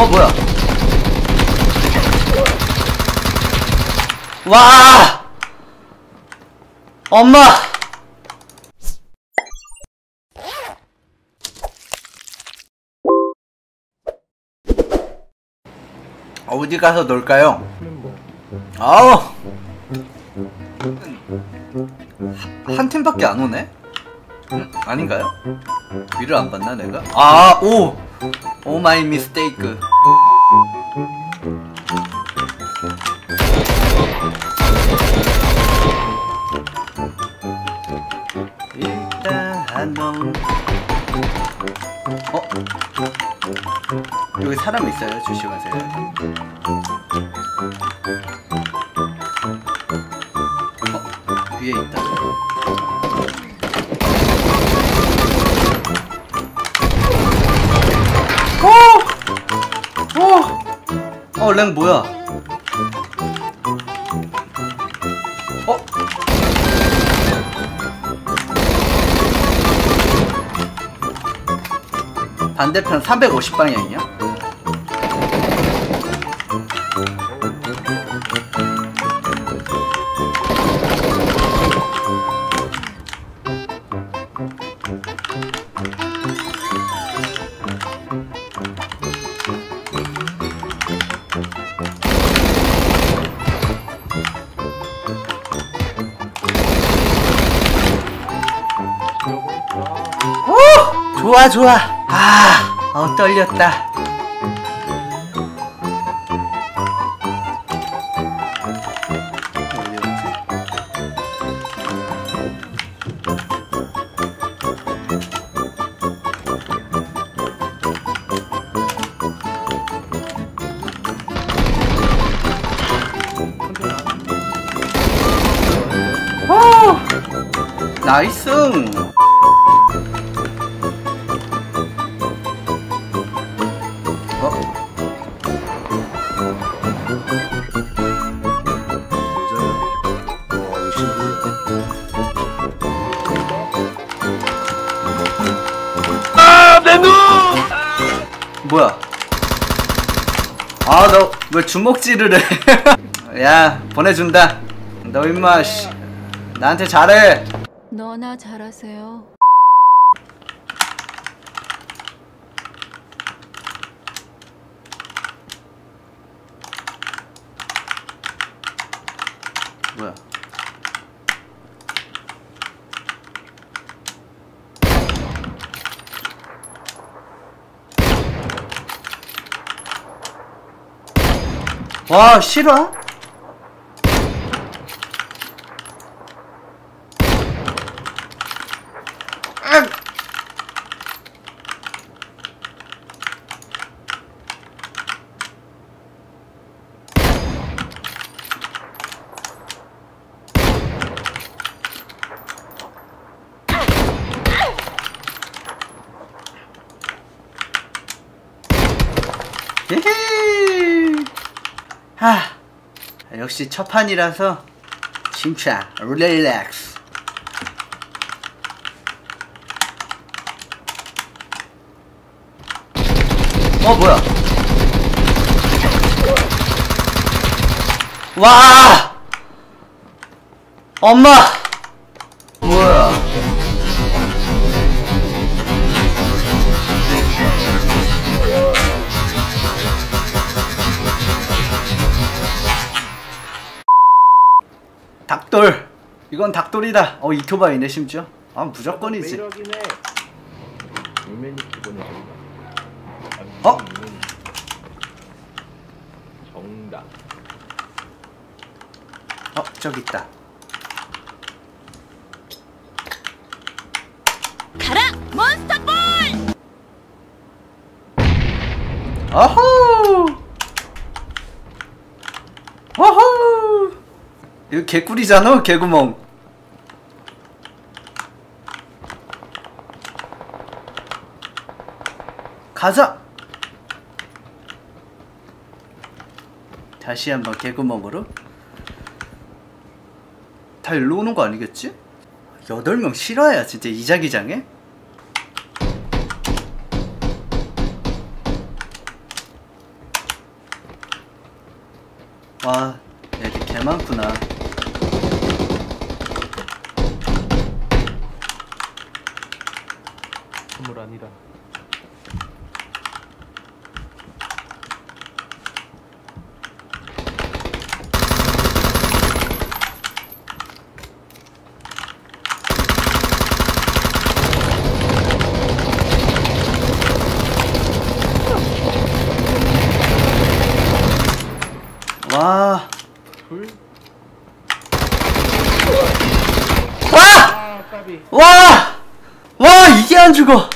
어 뭐야 와 엄마 어디 가서 놀까요? 아우 한 팀밖에 안 오네? 음, 아닌가요? 위를 안 봤나 내가? 아, 오! 오 마이 미스테이크. 일단 한동 어? 여기 사람 있어요. 조심하세요. 어? 위에 있다. 랭 뭐야? 어? 반대편 350방향이요? 좋아 좋아 아, 어 떨렸다 오! 나이스 뭐야? 아, 너 왜 주먹질을 해? 야, 보내준다. 너 씨. 나한테 잘해. 너나 잘하세요. 뭐야? 와, 싫어? 하, 역시 첫 판이라서 진짜 릴렉스. 어 뭐야? 와! 엄마! 뭐야? 닭돌. 이건 닭돌이다. 어 이토바이네 심지어. 아 무조건이지. 어? 정답. 어 저기 있다. 가라 몬스터볼! 어후 어후 이거 개꿀이잖아 개구멍 가자 다시 한번 개구멍으로 다 일로 오는 거 아니겠지? 8명 실화야 진짜 이 자기장에? 와 애들 개 많구나 선물 아니다. 와 둘. 와! 아. 와! 와 이게 안 죽어